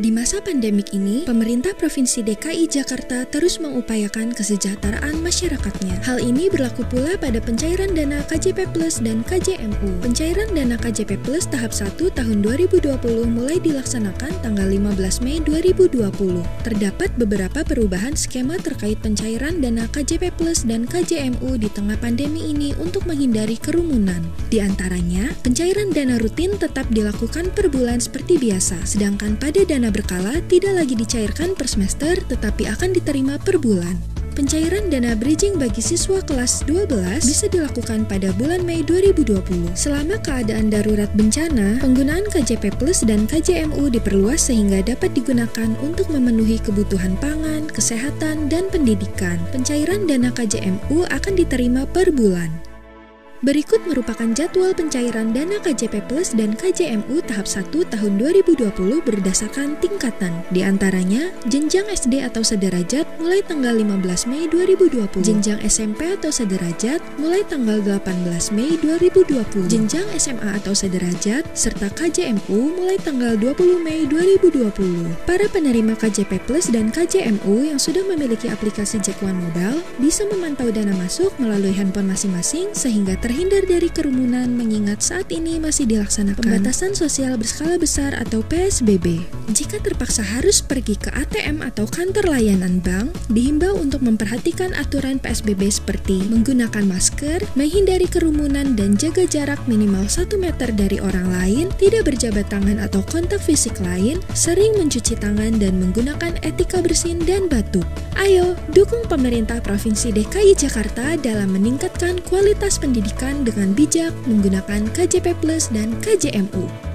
Di masa pandemik ini, pemerintah Provinsi DKI Jakarta terus mengupayakan kesejahteraan masyarakatnya. Hal ini berlaku pula pada pencairan dana KJP Plus dan KJMU. Pencairan dana KJP Plus tahap 1 tahun 2020 mulai dilaksanakan tanggal 15 Mei 2020. Terdapat beberapa perubahan skema terkait pencairan dana KJP Plus dan KJMU di tengah pandemi ini untuk menghindari kerumunan. Di antaranya, pencairan dana rutin tetap dilakukan per bulan seperti biasa, sedangkan pada dana berkala tidak lagi dicairkan per semester tetapi akan diterima per bulan. Pencairan dana bridging bagi siswa kelas 12 bisa dilakukan pada bulan Mei 2020. Selama keadaan darurat bencana, penggunaan KJP Plus dan KJMU diperluas sehingga dapat digunakan untuk memenuhi kebutuhan pangan, kesehatan, dan pendidikan. Pencairan dana KJMU akan diterima per bulan. Berikut merupakan jadwal pencairan dana KJP Plus dan KJMU tahap 1 tahun 2020 berdasarkan tingkatan. Di antaranya, jenjang SD atau sederajat mulai tanggal 15 Mei 2020, jenjang SMP atau sederajat mulai tanggal 18 Mei 2020, jenjang SMA atau sederajat, serta KJMU mulai tanggal 20 Mei 2020. Para penerima KJP Plus dan KJMU yang sudah memiliki aplikasi Jack One Mobile bisa memantau dana masuk melalui handphone masing-masing sehingga ter terhindar dari kerumunan mengingat saat ini masih dilaksanakan pembatasan sosial berskala besar atau PSBB. Jika terpaksa harus pergi ke ATM atau kantor layanan bank, dihimbau untuk memperhatikan aturan PSBB seperti menggunakan masker, menghindari kerumunan dan jaga jarak minimal 1 meter dari orang lain, tidak berjabat tangan atau kontak fisik lain, sering mencuci tangan dan menggunakan etika bersin dan batuk. Ayo, dukung pemerintah Provinsi DKI Jakarta dalam meningkatkan kualitas pendidikan dengan bijak menggunakan KJP Plus dan KJMU.